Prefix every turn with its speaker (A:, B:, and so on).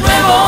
A: nuevo.